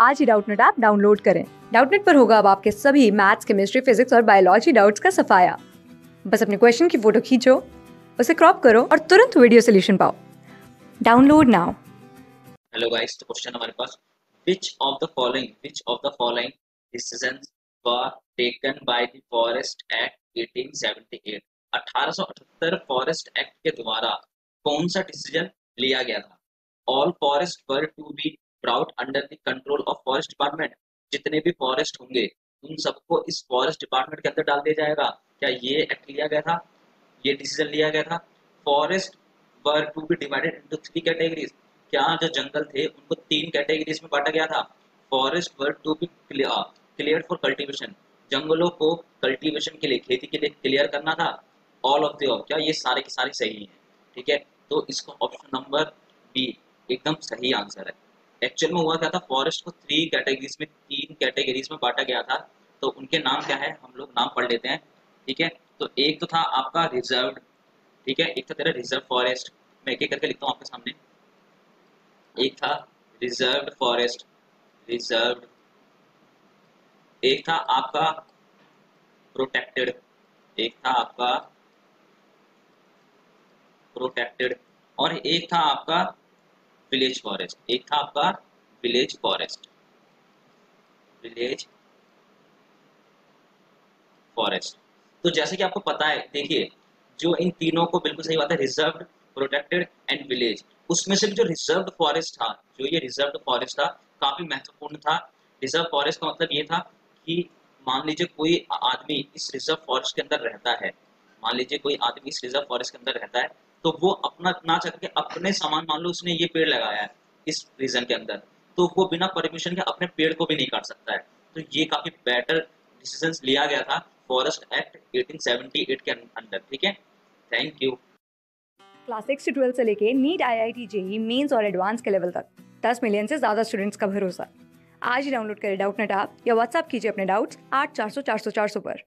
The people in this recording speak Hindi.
आज ही डाउटनेट ऐप डाउनलोड करें। डाउटनेट पर होगा अब आपके सभी मैथ्स, केमिस्ट्री, फिजिक्स और बायोलॉजी डाउट्स का सफाया। बस अपने क्वेश्चन की फ़ोटो खींचो, उसे क्रॉप करो और तुरंत वीडियो सोल्यूशन पाओ। Download now. हेलो गाइस तो क्वेश्चन हमारे पास, which of the following, which of the following decisions were taken by the forest act 1878 1878 forest act के द्वारा कौन सा डिसीज़न लिया गया था? All forest were to be brought under the control of forest department जितने भी फॉरेस्ट होंगे, उन सबको इस फॉरेस्ट डिपार्टमेंट के अंदर डाल दिया जाएगा। क्या ये एक्ट लिया गया था? ये डिसीज़न लिया गया था? Forest were to be divided into three categories क्या जो जंगल थे, उनको तीन कैटेगरीज में बांटा गया था? Forest were to be clear for cultivation जंगलों को कल्टीवेशन के लिए, खेती के लिए क्लियर करना था। ऑल ऑफ़ द क्या ये सारे के सारे सही हैं? ठीक है? तो इसका ऑप्शन नंबर बी एकदम सही आंसर है। एक्चुअल में हुआ क्या था? फॉरेस्ट को थ्री कैटेगरीज में, तीन कैटेगरीज में बांटा गया था। तो उनके नाम क्या है? हम लोग नाम पढ़ लेते हैं, ठीक है? तो एक तो था आपका रिज़र्व ठीक है? एक था तेरा रिज़र्व फॉरेस्ट मैं एक एक करके लिखता हूँ आपके सामने। एक था रिज़र्व फॉरेस्ट रिज़र्व एक था आपका प्रोटेक्टेड एक था आपका प्रोटेक्टेड और एक था आपका विलेज फॉरेस्ट, एक था आपका विलेज फॉरेस्ट। Village forest. तो जैसे कि आपको पता है, देखिए, जो इन तीनों को बिल्कुल सही बात है रिज़र्व प्रोटेक्टेड एंड विलेज। उसमें से जो रिज़र्व फॉरेस्ट था, जो ये रिज़र्व फॉरेस्ट था, काफ़ी महत्वपूर्ण था। रिज़र्व फॉरेस्ट का मतलब ये था कि मान लीजिए कोई आदमी इस रिज़र्व फॉरेस्ट के अंदर रहता है। मान लीजिए कोई आदमी इस रिज़र्व फॉरेस्ट के अंदर रहता है तो वो अपना, ना चाह के अपने सामान, मान लो उसने ये पेड़ लगाया है, इस रीजन के अंदर तो वो बिना परमिशन के अपने पेड़ को भी नहीं काट सकता है। तो ये काफ़ी बेटर डिसीज़न लिया गया था फॉरेस्ट एक्ट 1878 के अंदर, ठीक है? थैंक यू क्लास सिक्स से ट्वेल्थ से लेके NEET I I T JEE Mains और एडवांस के लेवल तक। दस मिलियन से ज़्यादा स्टूडेंट्स का भरोसा। आज ही डाउनलोड करें डाउट नेट आप या व्हाट्सअप कीजिए अपने डाउट्स आठ चार सौ चार सौ चार सौ पर।